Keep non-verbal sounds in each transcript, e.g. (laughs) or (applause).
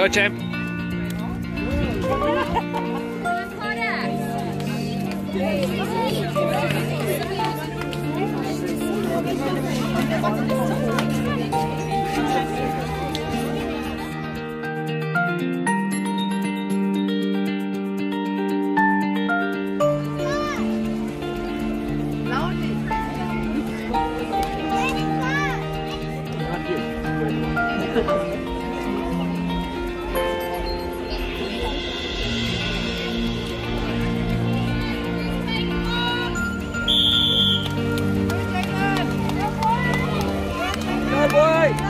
Go, champ. Go, boy.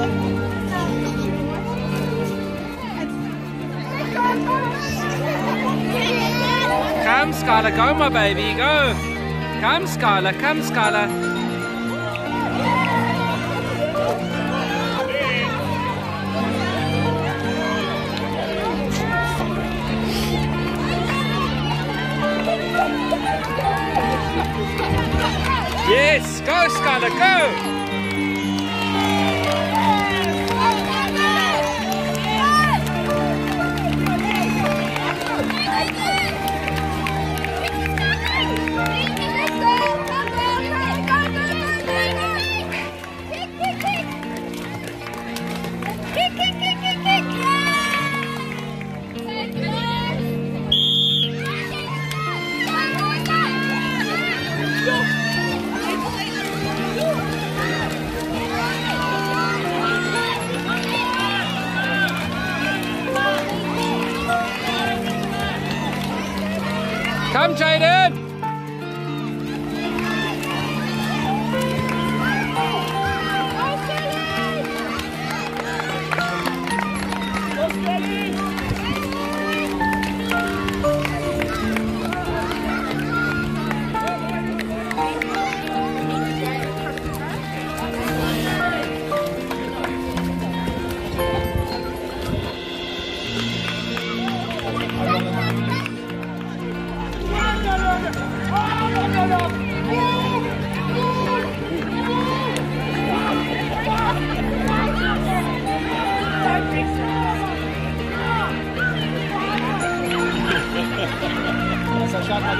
Come, Skylar. Go, my baby. Go. Come, Skylar. Come, Skylar. Yes, go, Skylar, go. Come, Jaden.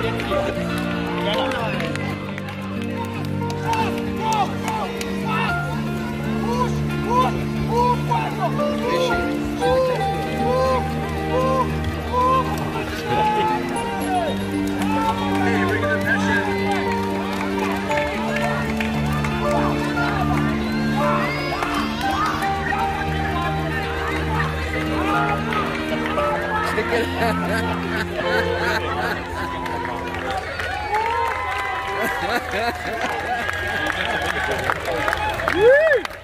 Stick it. (laughs) (laughs) Uh!